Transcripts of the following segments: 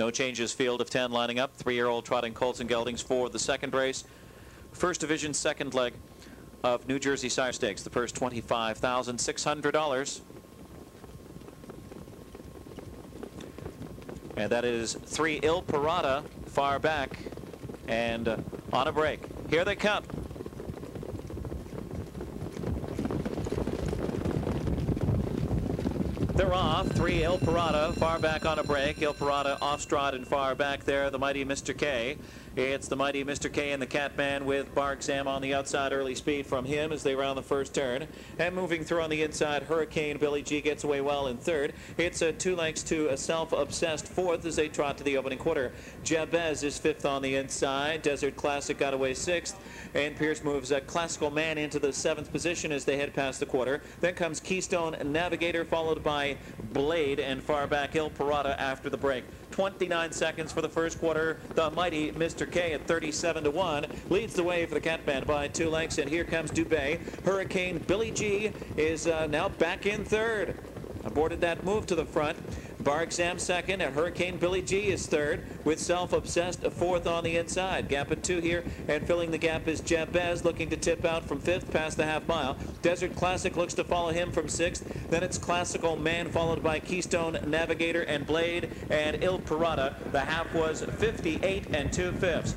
No changes, field of 10 lining up. Three-year-old trotting colts and geldings for the second race. First division, second leg of New Jersey Sire Stakes. The first $25,600. And that is three Il Parada far back and uh, on a break. Here they come. They're off. Three Il Parada far back on a break. Il Parada off stride and far back there. The mighty Mr. K. It's the mighty Mr. K and the Catman with Bar Exam on the outside. Early speed from him as they round the first turn. And moving through on the inside, Hurricane Billy G gets away well in third. It's a two lengths to a self-obsessed fourth as they trot to the opening quarter. Jabez is fifth on the inside. Desert Classic got away sixth. And Pierce moves a Classical Man into the seventh position as they head past the quarter. Then comes Keystone Navigator followed by Blade and far back Il Parada after the break. 29 seconds for the first quarter. The mighty Mr. K at 37 to 1 leads the way for the Catman by two lengths. And here comes Dubé. Hurricane Billy G is uh, now back in third. Aborted that move to the front. Bar Exam second, and Hurricane Billy G is third, with Self-Obsessed a fourth on the inside. Gap at two here, and filling the gap is Jabez, looking to tip out from fifth past the half mile. Desert Classic looks to follow him from sixth. Then it's Classical Man, followed by Keystone Navigator and Blade, and Il Parada. The half was 58 and two fifths.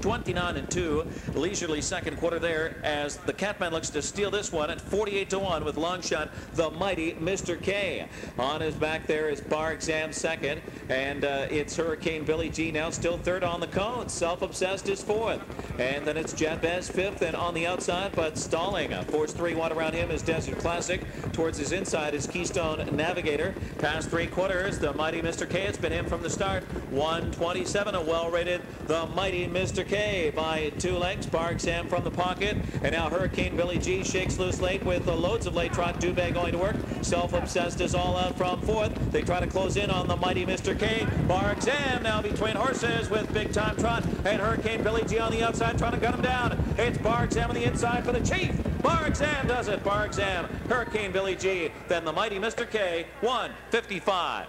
29 and 2. Leisurely second quarter there as the Catman looks to steal this one at 48 to 1 with long shot the mighty Mr. K. On his back there is Bar Exam second and uh, it's Hurricane Billy G now still third on the cone. Self-obsessed is fourth. And then it's Jabez fifth and on the outside but stalling. Force 3-1 around him is Desert Classic. Towards his inside is Keystone Navigator. Past three quarters the mighty Mr. K. It's been him from the start. 127 a well-rated the mighty Mr. K by two lengths. Bar Exam from the pocket. And now Hurricane Billy G shakes loose late with the loads of late trot. Dubé going to work. Self-obsessed is all out from fourth. They try to close in on the mighty Mr. K. Bar Exam now between horses with big time trot. And Hurricane Billy G on the outside trying to gun him down. It's Bar Exam on the inside for the chief. Bar Exam does it. Bar Exam. Hurricane Billy G. Then the mighty Mr. K. 155.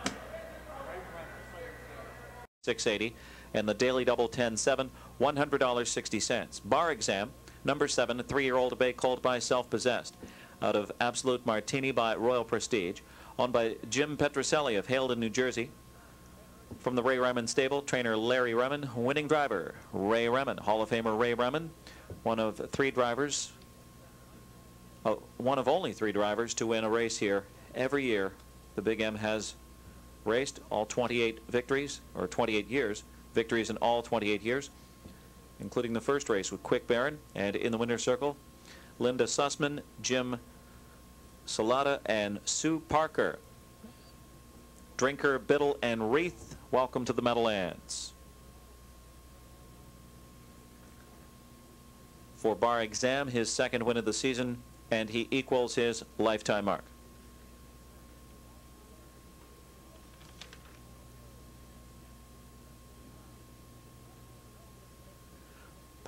680 and the daily double 10-7, $100.60. Bar exam, number seven, a three-year-old bay called by self-possessed. Out of Absolute Martini by Royal Prestige, owned by Jim Petroselli of Haledon, New Jersey. From the Ray Remmen stable, trainer Larry Remmen, winning driver Ray Remmen, Hall of Famer Ray Remmen, one of three drivers, uh, one of only three drivers to win a race here every year. The Big M has raced all 28 victories or 28 years victories in all 28 years, including the first race with Quick Baron. And in the winner's circle, Linda Sussman, Jim Salata, and Sue Parker. Drinker, Biddle, and Reath, welcome to the Meadowlands. For Bar Exam, his second win of the season, and he equals his lifetime mark.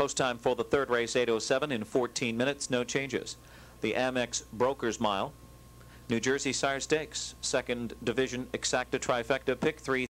Post time for the third race, 8.07 in 14 minutes, no changes. The Amex Brokers Mile, New Jersey Sire Stakes, second division exacta trifecta, pick three.